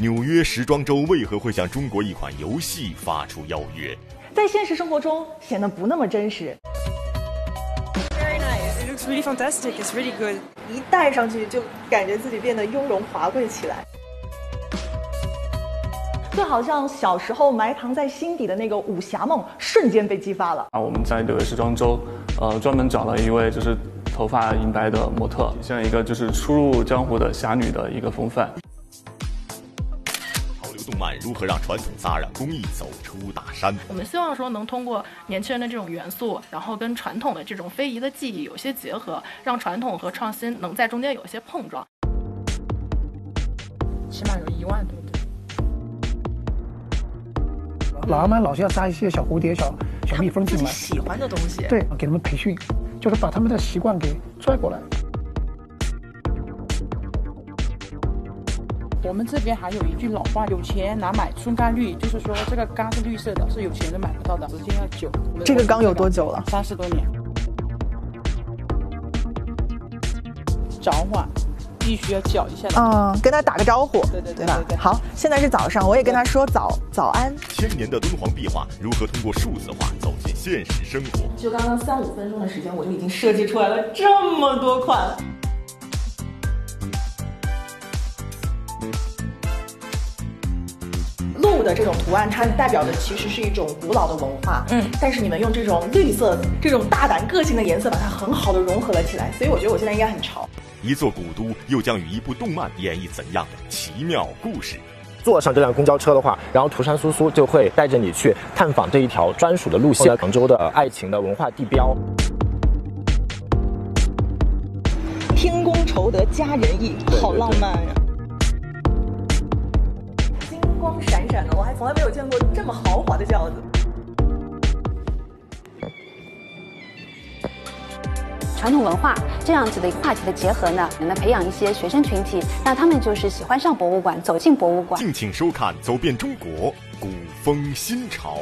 纽约时装周为何会向中国一款游戏发出邀约？在现实生活中显得不那么真实。Very nice. It looks really fantastic. It's really good. 一戴上去就感觉自己变得雍容华贵起来，就好像小时候埋藏在心底的那个武侠梦瞬间被激发了。啊，我们在纽约时装周，呃，专门找了一位就是头发银白的模特，像一个就是初入江湖的侠女的一个风范。动漫如何让传统 Zara 工艺走出大山？我们希望说能通过年轻人的这种元素，然后跟传统的这种非遗的技艺有些结合，让传统和创新能在中间有一些碰撞。起码有一万多对。老阿妈老是要扎一些小蝴蝶、小小蜜蜂进来，喜欢的东西，对，给他们培训，就是把他们的习惯给拽过来。我们这边还有一句老话，有钱难买葱干绿，就是说这个缸是绿色的，是有钱人买不到的，时间要久。这个缸有多久了？三十多年。早晚必须要搅一下的。嗯，跟他打个招呼，对对对吧对对好，现在是早上，我也跟他说早早安。千年的敦煌壁画如何通过数字化走进现实生活？就刚刚三五分钟的时间，我就已经设计出来了这么多款。鹿的这种图案，它代表的其实是一种古老的文化，嗯，但是你们用这种绿色、这种大胆个性的颜色，把它很好的融合了起来，所以我觉得我现在应该很潮。一座古都又将与一部动漫演绎怎样的奇妙故事？坐上这辆公交车的话，然后涂山苏苏就会带着你去探访这一条专属的路线，杭州的爱情的文化地标。天公酬得佳人意，好浪漫呀、金光闪闪的，我还从来没有见过这么豪华的轿子。传统文化这样子的一个话题的结合呢，能培养一些学生群体，让他们就是喜欢上博物馆，走进博物馆。敬请收看《走遍中国古风新潮》。